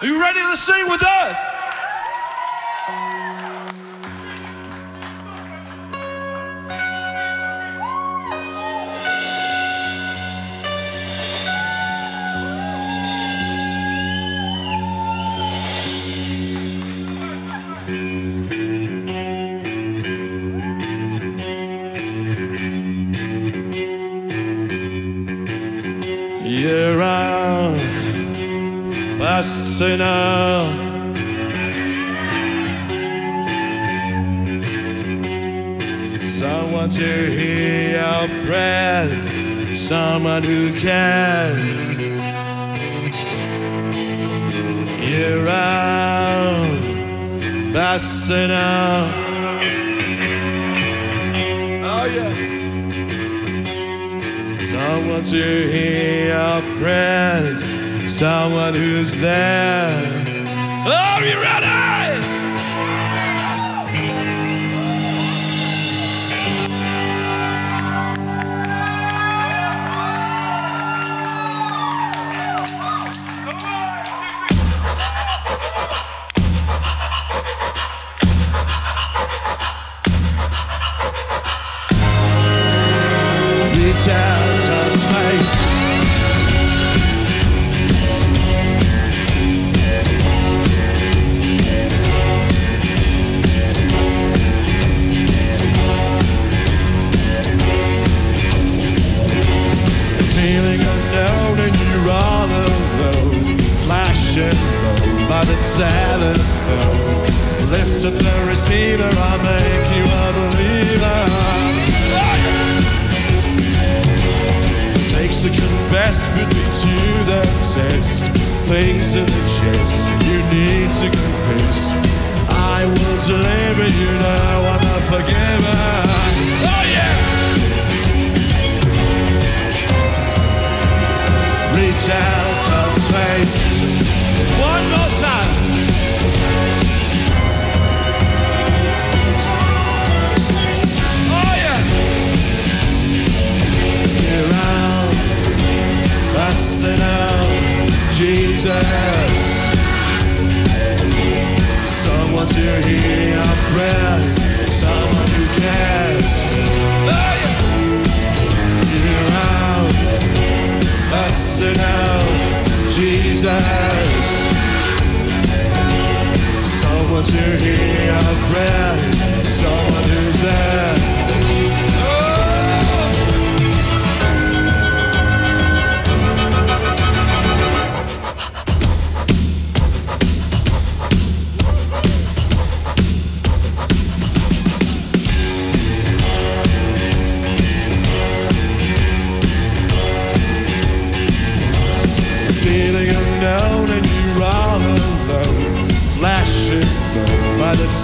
Are you ready to sing with us? Out, out. Someone to hear your prayers, someone who cares. You're out, out. Oh yeah. Someone to hear your prayers, someone who's there. Are you ready? Telephone. Lift up the receiver, I'll make you a believer. Takes a to the test. Things in the chest, you need to confess. I will deliver you now, I'm a forgiver. Jesus.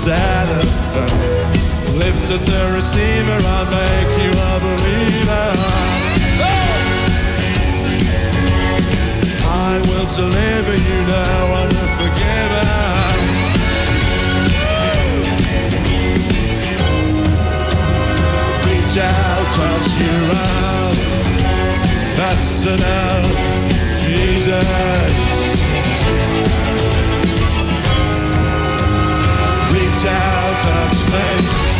By the telephone. Lift up the receiver, I'll make you a believer. Oh! I will deliver you now, forgiver. Reach out, touch you out, fasten out, Jesus. Out, touch me.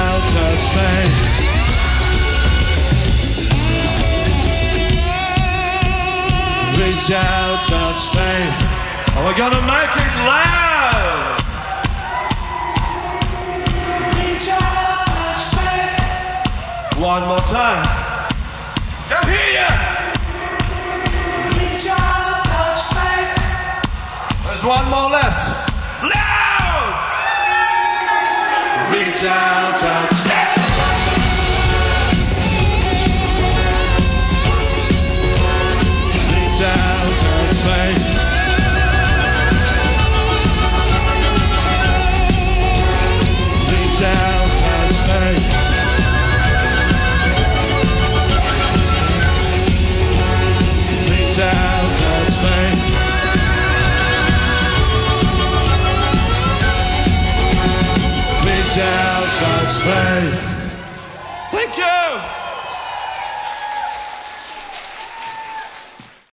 touch. Reach out, touch faith. we gonna make it loud. Reach out, touch faith. One more time. Reach out, touch faith. There's one more left. Reach Thank you.